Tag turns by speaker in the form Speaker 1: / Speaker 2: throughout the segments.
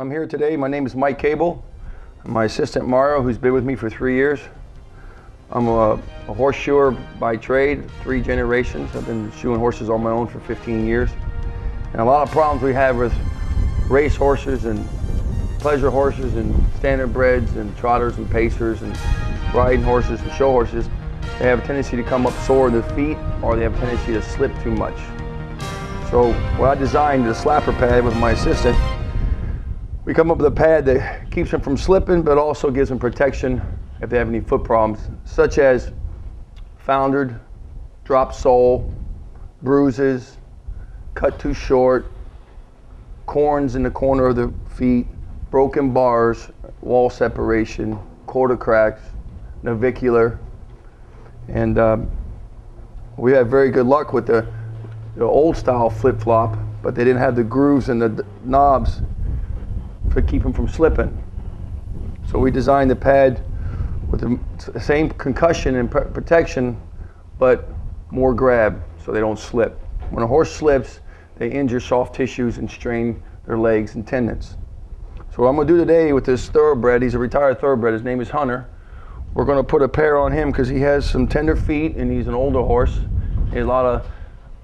Speaker 1: I'm here today. My name is Mike Cable. My assistant Mario, who's been with me for three years. I'm a, a horseshoer by trade, three generations. I've been shoeing horses on my own for 15 years. And a lot of problems we have with race horses and pleasure horses and standard breds and trotters and pacers and riding horses and show horses, they have a tendency to come up sore in the feet or they have a tendency to slip too much. So what I designed the slapper pad with my assistant, we come up with a pad that keeps them from slipping but also gives them protection if they have any foot problems, such as foundered, drop sole, bruises, cut too short, corns in the corner of the feet, broken bars, wall separation, quarter cracks, navicular, and um, we had very good luck with the the old style flip flop, but they didn't have the grooves and the knobs to keep them from slipping. So we designed the pad with the same concussion and protection, but more grab so they don't slip. When a horse slips, they injure soft tissues and strain their legs and tendons. So what I'm gonna do today with this thoroughbred, he's a retired thoroughbred, his name is Hunter. We're gonna put a pair on him because he has some tender feet and he's an older horse. He has a lot of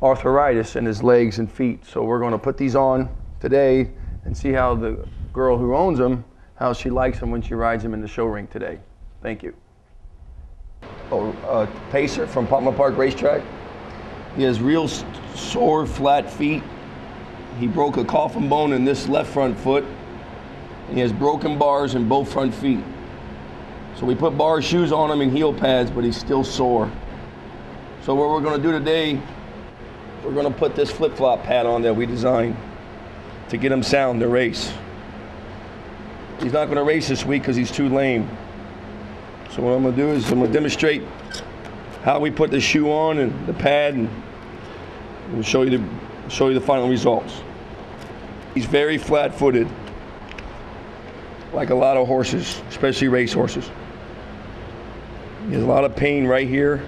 Speaker 1: arthritis in his legs and feet. So we're going to put these on today and see how the girl who owns them, how she likes them when she rides them in the show ring today. Thank you. Oh, uh, Pacer from Pompano Park Racetrack. He has real sore, flat feet. He broke a coffin bone in this left front foot. He has broken bars in both front feet. So we put bar shoes on him and heel pads, but he's still sore. So what we're going to do today we're going to put this flip-flop pad on that we designed to get him sound to race. He's not going to race this week because he's too lame. So what I'm going to do is I'm going to demonstrate how we put the shoe on and the pad and we'll show you the, show you the final results. He's very flat-footed, like a lot of horses, especially race horses. He has a lot of pain right here,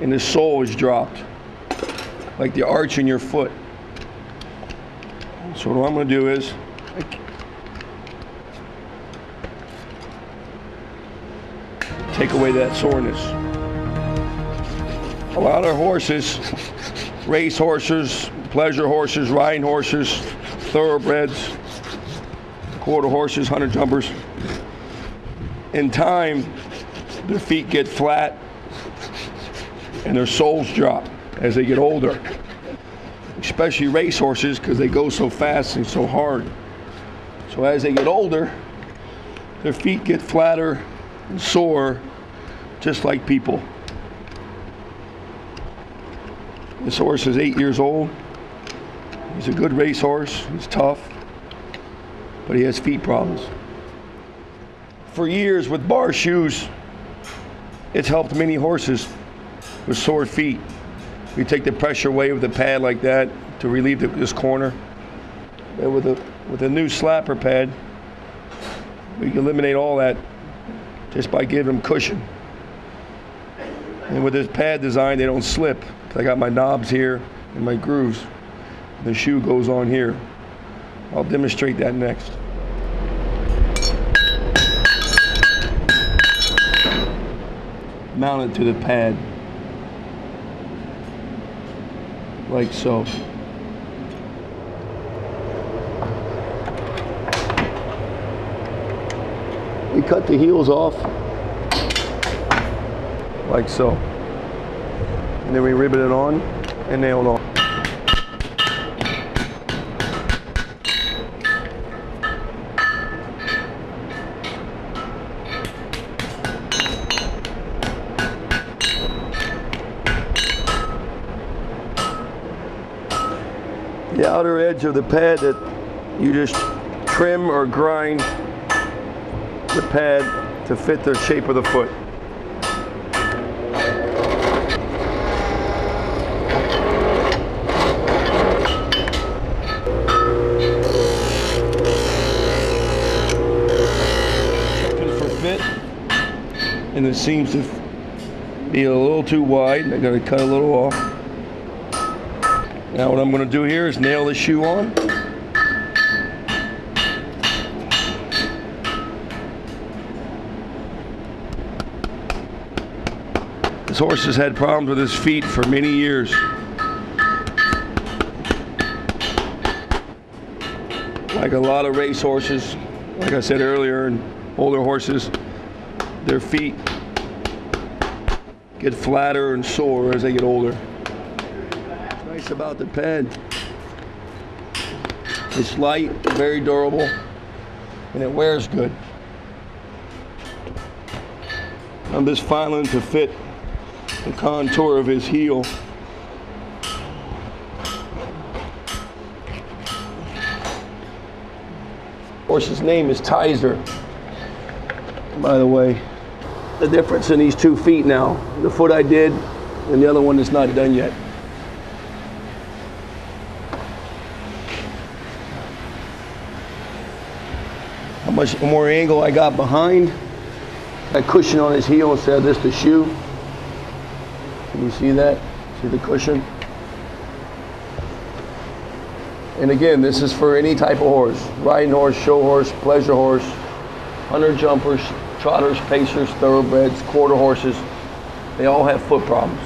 Speaker 1: and the sole is dropped like the arch in your foot. So what I'm going to do is take away that soreness. A lot of horses, race horses, pleasure horses, riding horses, thoroughbreds, quarter horses, hunter jumpers, in time, their feet get flat and their soles drop as they get older, especially race horses because they go so fast and so hard. So as they get older, their feet get flatter and sore, just like people. This horse is eight years old. He's a good racehorse. He's tough, but he has feet problems. For years with bar shoes, it's helped many horses with sore feet. We take the pressure away with a pad like that to relieve the, this corner. And with a with a new slapper pad, we eliminate all that just by giving them cushion. And with this pad design, they don't slip. I got my knobs here and my grooves. The shoe goes on here. I'll demonstrate that next. Mount it to the pad. like so. We cut the heels off like so. And then we rivet it on and nail it on. the outer edge of the pad that you just trim or grind the pad to fit the shape of the foot. and it seems to be a little too wide. I gotta cut a little off. Now what I'm going to do here is nail the shoe on. This horse has had problems with his feet for many years. Like a lot of race horses, like I said earlier, and older horses, their feet get flatter and sore as they get older. Nice about the pad, it's light, very durable, and it wears good. I'm just filing to fit the contour of his heel. Horse's name is Tizer, by the way. The difference in these two feet now, the foot I did and the other one is not done yet. How much more angle I got behind. That cushion on his heel instead of this the shoe. Can you see that? See the cushion? And again, this is for any type of horse. Riding horse, show horse, pleasure horse, hunter jumpers, trotters, pacers, thoroughbreds, quarter horses. They all have foot problems.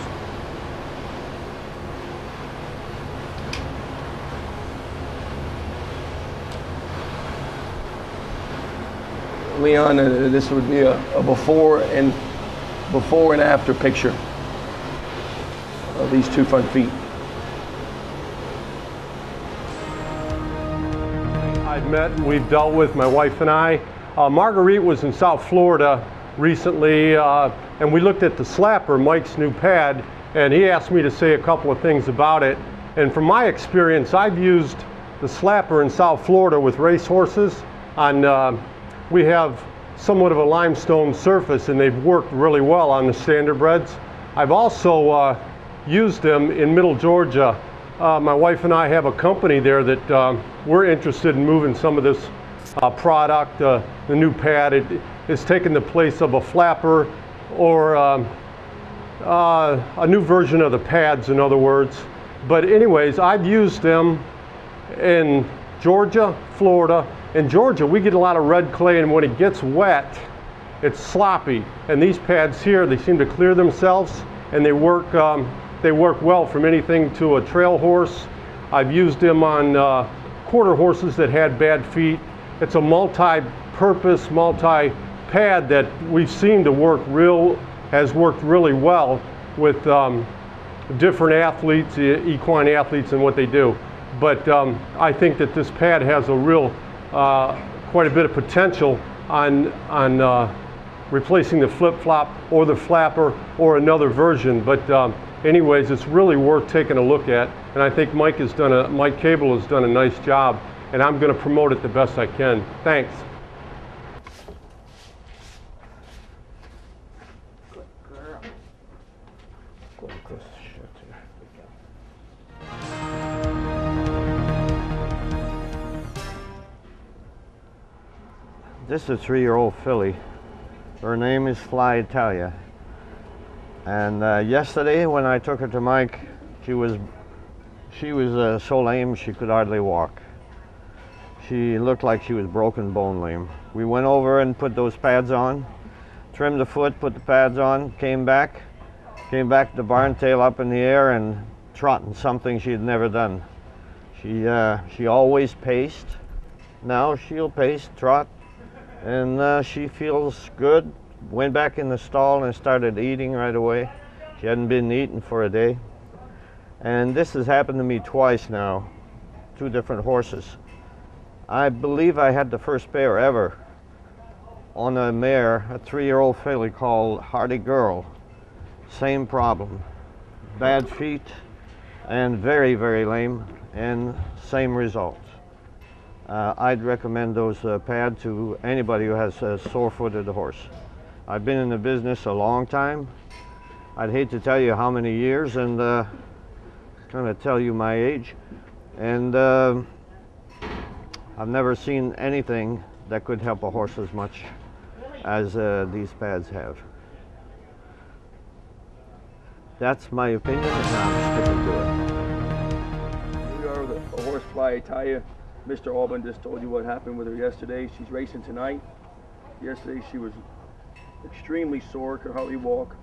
Speaker 1: Leon, uh, this would be a, a before and before and after picture these two front feet.
Speaker 2: I've met and we've dealt with, my wife and I. Uh, Marguerite was in South Florida recently, uh, and we looked at the Slapper, Mike's new pad, and he asked me to say a couple of things about it. And from my experience, I've used the Slapper in South Florida with race horses. On, uh, we have somewhat of a limestone surface, and they've worked really well on the standardbreds. I've also uh, used them in Middle Georgia. Uh, my wife and I have a company there that uh, we're interested in moving some of this uh, product, uh, the new pad. It is taken the place of a flapper or um, uh, a new version of the pads, in other words. But anyways, I've used them in Georgia, Florida. In Georgia, we get a lot of red clay, and when it gets wet, it's sloppy. And these pads here, they seem to clear themselves, and they work um, they work well from anything to a trail horse. I've used them on uh, quarter horses that had bad feet. It's a multi-purpose, multi-pad that we've seen to work real, has worked really well with um, different athletes, equine athletes and what they do. But um, I think that this pad has a real, uh, quite a bit of potential on, on uh, replacing the flip-flop or the flapper or another version. But um, anyways, it's really worth taking a look at. And I think Mike has done a, Mike Cable has done a nice job, and I'm going to promote it the best I can. Thanks.
Speaker 3: This is a three-year-old filly. Her name is Fly Italia. And uh, yesterday, when I took her to Mike, she was she was uh, so lame she could hardly walk. She looked like she was broken bone lame. We went over and put those pads on, trimmed the foot, put the pads on, came back, came back the barn, tail up in the air, and trotting something she had never done. She uh, she always paced. Now she'll pace, trot, and uh, she feels good went back in the stall and started eating right away. She hadn't been eating for a day. And this has happened to me twice now, two different horses. I believe I had the first pair ever on a mare, a three-year-old filly called Hardy Girl. Same problem, bad feet and very, very lame and same result. Uh, I'd recommend those uh, pad to anybody who has a sore-footed horse. I've been in the business a long time. I'd hate to tell you how many years and uh, kind of tell you my age. And uh, I've never seen anything that could help a horse as much as uh, these pads have. That's my opinion and I'm sticking to
Speaker 1: it. We are the horse Fly Italia. Mr. Alban just told you what happened with her yesterday. She's racing tonight. Yesterday she was extremely sore, could hardly walk.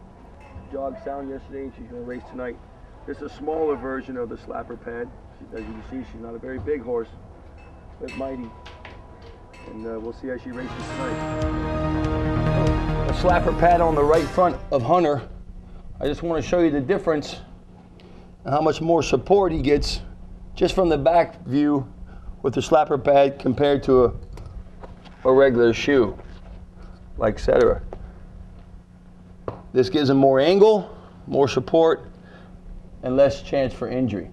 Speaker 1: jogged sound yesterday, and she's going to race tonight. This is a smaller version of the slapper pad. As you can see, she's not a very big horse, but mighty. And uh, we'll see how she races tonight. A slapper pad on the right front of Hunter. I just want to show you the difference and how much more support he gets just from the back view with the slapper pad compared to a, a regular shoe, like Cetera. This gives him more angle, more support, and less chance for injury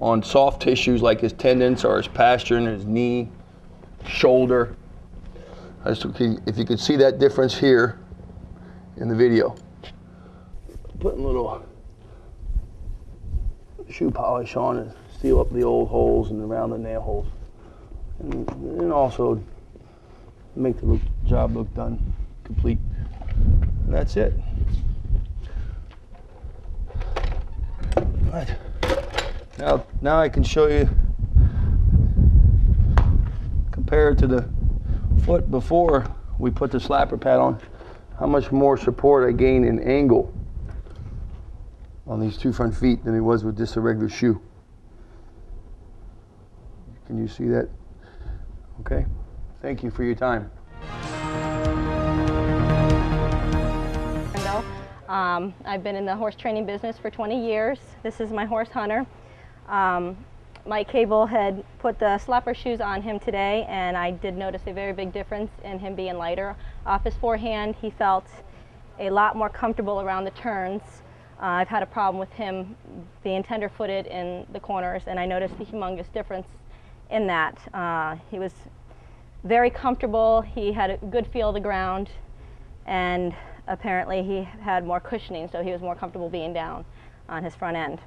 Speaker 1: on soft tissues like his tendons or his pastern, his knee, shoulder. Just, if you could see that difference here in the video. Putting a little shoe polish on to seal up the old holes and around the nail holes. And, and also make the look, job look done, complete. And that's it. Right. Now, now I can show you, compared to the foot before we put the slapper pad on, how much more support I gain in angle on these two front feet than it was with just a regular shoe. Can you see that? Okay. Thank you for your time.
Speaker 4: Um, I've been in the horse training business for 20 years. This is my horse Hunter. Um, Mike Cable had put the slapper shoes on him today, and I did notice a very big difference in him being lighter. Off his forehand, he felt a lot more comfortable around the turns. Uh, I've had a problem with him being tender-footed in the corners, and I noticed a humongous difference in that. Uh, he was very comfortable. He had a good feel of the ground, and apparently he had more cushioning, so he was more comfortable being down on his front end.